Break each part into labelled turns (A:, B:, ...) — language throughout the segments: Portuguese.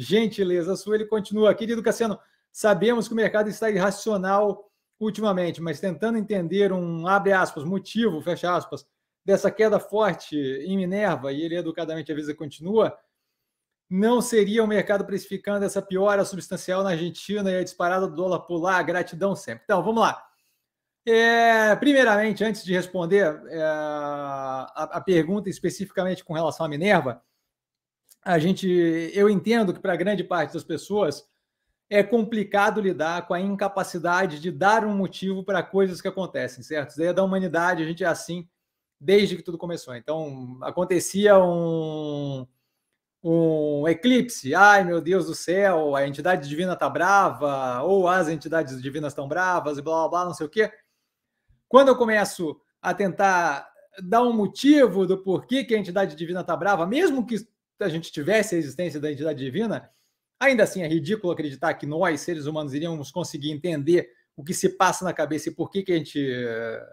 A: gentileza sua. Ele continua, querido Cassiano, sabemos que o mercado está irracional ultimamente, mas tentando entender um, abre aspas, motivo, fecha aspas, dessa queda forte em Minerva, e ele educadamente avisa continua, não seria o mercado precificando essa piora substancial na Argentina e a disparada do dólar pular? Gratidão sempre. Então, vamos lá. É, primeiramente, antes de responder é, a, a, pergunta especificamente com relação à Minerva, a gente, eu entendo que para grande parte das pessoas é complicado lidar com a incapacidade de dar um motivo para coisas que acontecem, certo? Isso daí é da humanidade, a gente é assim desde que tudo começou. Então, acontecia um um eclipse, ai meu Deus do céu, a entidade divina está brava, ou as entidades divinas estão bravas, e blá blá blá, não sei o quê. Quando eu começo a tentar dar um motivo do porquê que a entidade divina está brava, mesmo que a gente tivesse a existência da entidade divina, ainda assim é ridículo acreditar que nós, seres humanos, iríamos conseguir entender o que se passa na cabeça e por que, que a gente eh,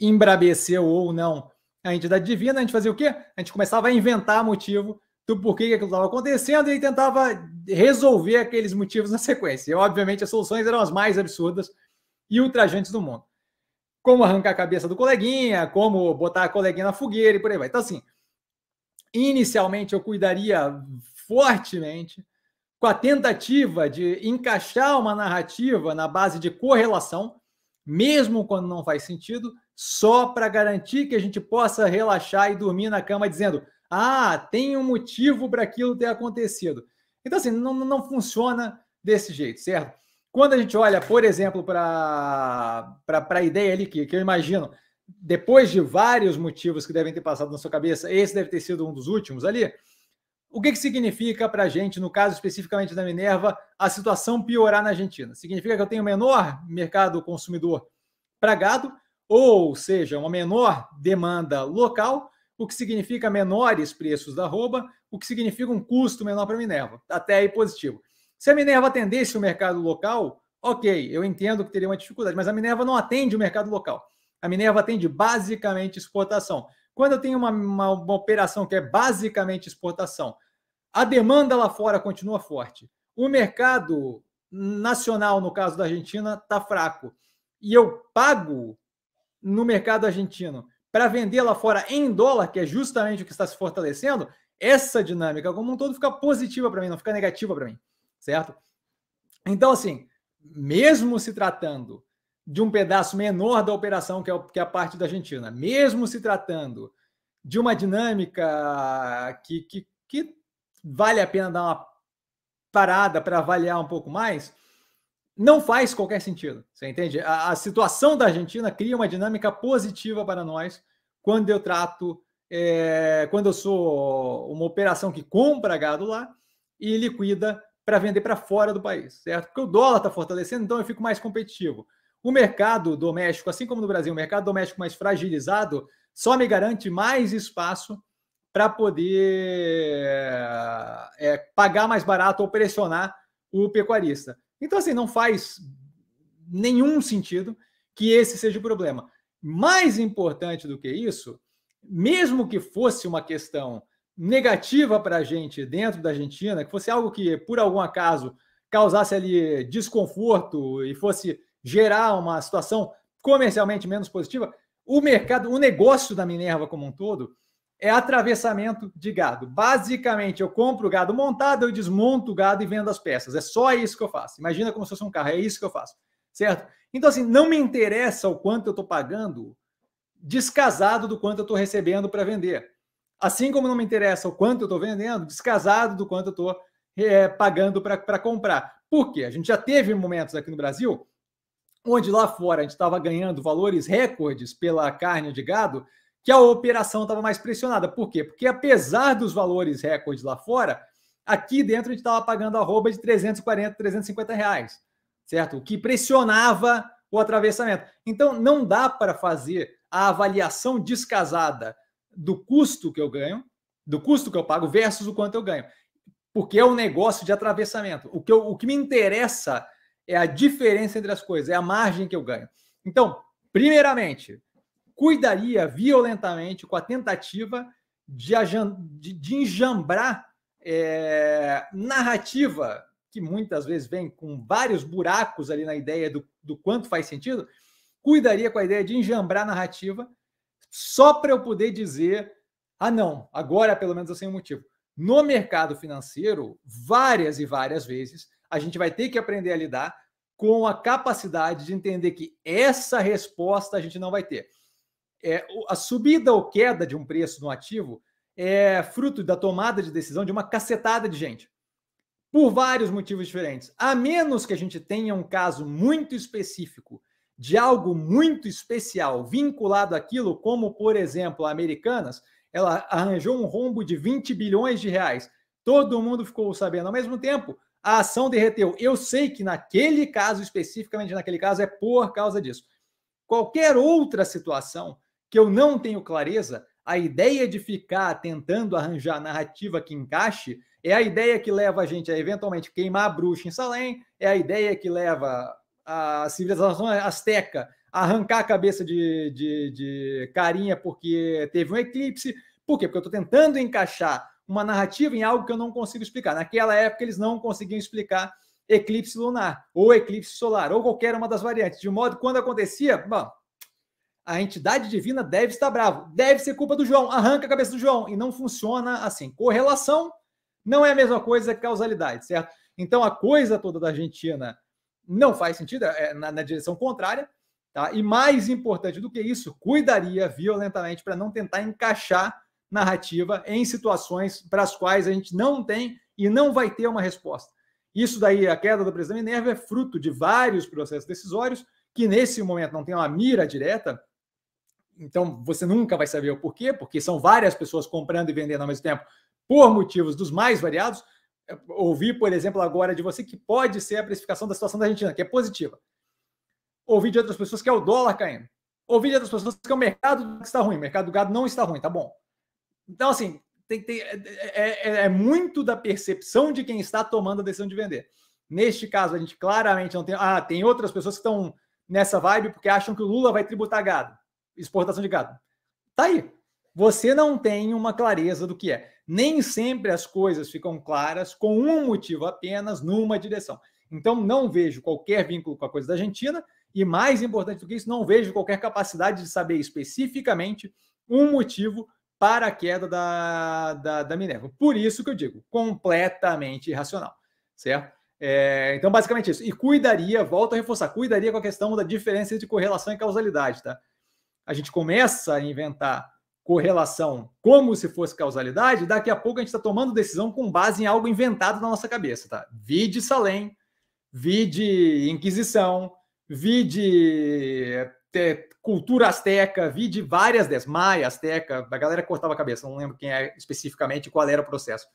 A: embrabeceu ou não a entidade divina, a gente fazia o quê? A gente começava a inventar motivo do porquê que aquilo estava acontecendo e tentava resolver aqueles motivos na sequência. E, obviamente, as soluções eram as mais absurdas e ultrajantes do mundo. Como arrancar a cabeça do coleguinha, como botar a coleguinha na fogueira e por aí vai. Então, assim, inicialmente eu cuidaria fortemente com a tentativa de encaixar uma narrativa na base de correlação, mesmo quando não faz sentido, só para garantir que a gente possa relaxar e dormir na cama dizendo ah, tem um motivo para aquilo ter acontecido. Então, assim, não, não funciona desse jeito, certo? Quando a gente olha, por exemplo, para a ideia ali, que, que eu imagino, depois de vários motivos que devem ter passado na sua cabeça, esse deve ter sido um dos últimos ali. O que, que significa para a gente, no caso especificamente da Minerva, a situação piorar na Argentina? Significa que eu tenho menor mercado consumidor para gado, ou seja, uma menor demanda local, o que significa menores preços da arroba, o que significa um custo menor para a Minerva. Até aí positivo. Se a Minerva atendesse o mercado local, ok, eu entendo que teria uma dificuldade, mas a Minerva não atende o mercado local. A Minerva atende basicamente exportação. Quando eu tenho uma, uma, uma operação que é basicamente exportação, a demanda lá fora continua forte. O mercado nacional, no caso da Argentina, está fraco. E eu pago no mercado argentino para vender lá fora em dólar, que é justamente o que está se fortalecendo, essa dinâmica como um todo fica positiva para mim, não fica negativa para mim, certo? Então, assim, mesmo se tratando de um pedaço menor da operação, que é, que é a parte da Argentina, mesmo se tratando de uma dinâmica que, que, que vale a pena dar uma parada para avaliar um pouco mais, não faz qualquer sentido. Você entende? A, a, situação da Argentina cria uma dinâmica positiva para nós quando eu trato, é, quando eu sou uma operação que compra gado lá e liquida para vender para fora do país, certo? Porque o dólar está fortalecendo, então eu fico mais competitivo. O mercado doméstico, assim como no Brasil, o mercado doméstico mais fragilizado, só me garante mais espaço para poder é, pagar mais barato ou pressionar o pecuarista. Então, assim, não faz nenhum sentido que esse seja o problema. Mais importante do que isso, mesmo que fosse uma questão negativa para a gente dentro da Argentina, que fosse algo que, por algum acaso, causasse ali desconforto e fosse gerar uma situação comercialmente menos positiva, o mercado, o negócio da Minerva como um todo é atravessamento de gado. Basicamente, eu compro o gado montado, eu desmonto o gado e vendo as peças. É só isso que eu faço. Imagina como se fosse um carro, é isso que eu faço. Certo? Então, assim, não me interessa o quanto eu estou pagando descasado do quanto eu estou recebendo para vender. Assim como não me interessa o quanto eu estou vendendo, descasado do quanto eu estou é, pagando para comprar. Por quê? A gente já teve momentos aqui no Brasil onde lá fora a gente estava ganhando valores recordes pela carne de gado que a operação estava mais pressionada. Por quê? Porque apesar dos valores recordes lá fora, aqui dentro a gente estava pagando arroba de 340, 350 reais, certo? O que pressionava o atravessamento. Então, não dá para fazer a avaliação descasada do custo que eu ganho, do custo que eu pago versus o quanto eu ganho. Porque é um negócio de atravessamento. O que, eu, o que me interessa é a diferença entre as coisas, é a margem que eu ganho. Então, primeiramente, cuidaria violentamente com a tentativa de, de, de enjambrar é, narrativa, que muitas vezes vem com vários buracos ali na ideia do, do quanto faz sentido, cuidaria com a ideia de enjambrar narrativa só para eu poder dizer: ah, não, agora pelo menos eu sei um motivo. No mercado financeiro, várias e várias vezes, a gente vai ter que aprender a lidar com a capacidade de entender que essa resposta a gente não vai ter. É, a subida ou queda de um preço no ativo é fruto da tomada de decisão de uma cacetada de gente, por vários motivos diferentes. A menos que a gente tenha um caso muito específico de algo muito especial vinculado àquilo, como, por exemplo, a Americanas, ela arranjou um rombo de 20 bilhões de reais. Todo mundo ficou sabendo ao mesmo tempo a ação derreteu. Eu sei que naquele caso, especificamente naquele caso, é por causa disso. Qualquer outra situação que eu não tenho clareza, a ideia de ficar tentando arranjar narrativa que encaixe é a ideia que leva a gente a eventualmente queimar a bruxa em Salem, é a ideia que leva a civilização asteca a arrancar a cabeça de, de, de carinha porque teve um eclipse. Por quê? Porque eu estou tentando encaixar uma narrativa em algo que eu não consigo explicar. Naquela época, eles não conseguiam explicar eclipse lunar, ou eclipse solar, ou qualquer uma das variantes. De modo que, quando acontecia, bom, a entidade divina deve estar bravo, deve ser culpa do João, arranca a cabeça do João. E não funciona assim. Correlação não é a mesma coisa que causalidade, certo? Então, a coisa toda da Argentina não faz sentido, é na, na direção contrária. Tá? E mais importante do que isso, cuidaria violentamente para não tentar encaixar narrativa em situações para as quais a gente não tem e não vai ter uma resposta. Isso daí, a queda do da Minerva é fruto de vários processos decisórios que nesse momento não tem uma mira direta. Então você nunca vai saber o porquê, porque são várias pessoas comprando e vendendo ao mesmo tempo por motivos dos mais variados. Ouvi, por exemplo, agora de você que pode ser a precificação da situação da Argentina, que é positiva. Ouvi de outras pessoas que é o dólar caindo. Ouvi de outras pessoas que é o mercado que está ruim. O mercado do gado não está ruim, tá bom. Então, assim, tem, tem, é, é, é, é, muito da percepção de quem está tomando a decisão de vender. Neste caso, a gente claramente não tem. Ah, tem outras pessoas que estão nessa vibe porque acham que o Lula vai tributar gado, exportação de gado. Tá aí. Você não tem uma clareza do que é. Nem sempre as coisas ficam claras com um motivo apenas, numa direção. Então, não vejo qualquer vínculo com a coisa da Argentina, e mais importante do que isso, não vejo qualquer capacidade de saber especificamente um motivo para a queda da, da, da Minerva. Por isso que eu digo, completamente irracional, certo? É, então, basicamente isso. E cuidaria, volto a reforçar, cuidaria com a questão da diferença entre correlação e causalidade, tá? A gente começa a inventar correlação como se fosse causalidade, daqui a pouco a gente está tomando decisão com base em algo inventado na nossa cabeça, tá? Vide Salem, vide Inquisição, vide cultura asteca, vi de várias dessas, maia, asteca, a galera cortava a cabeça, não lembro quem é especificamente qual era o processo.